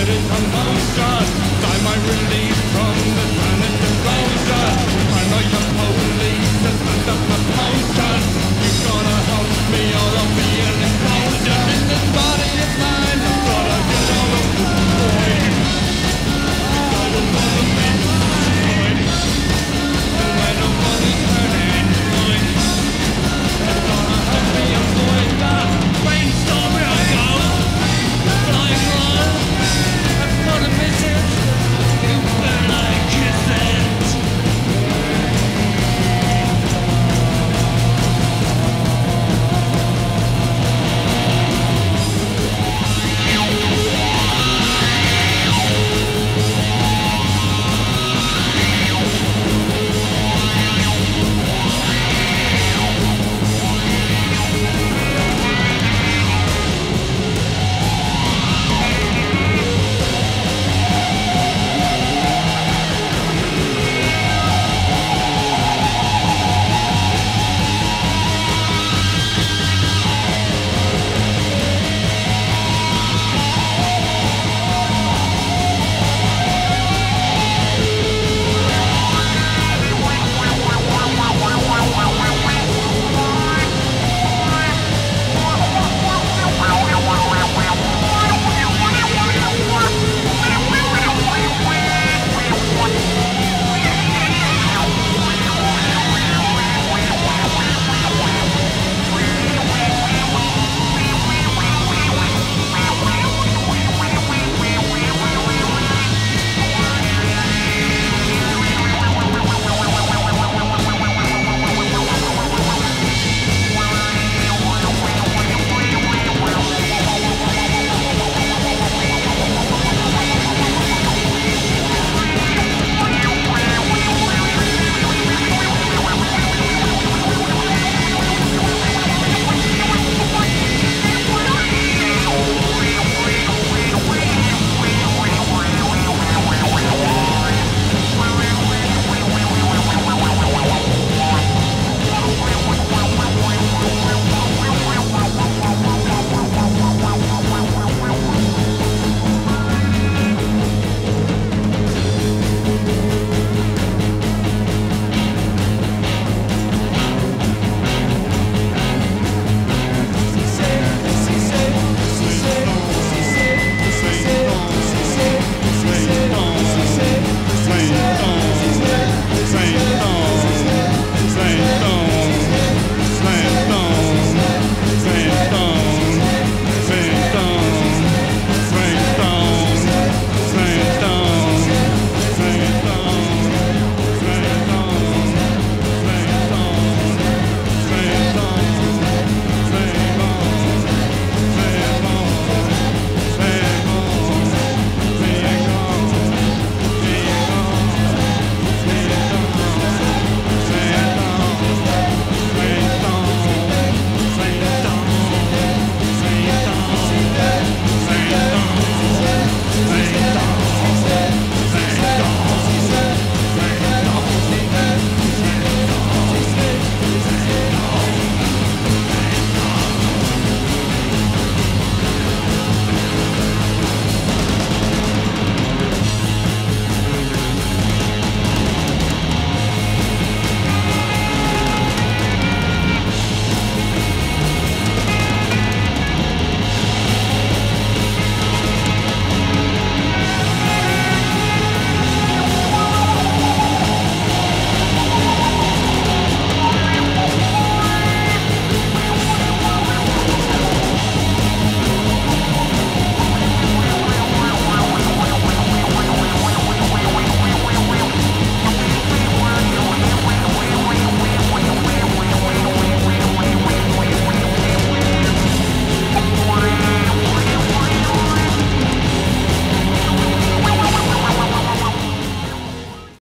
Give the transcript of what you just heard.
It is a composure. Time I release from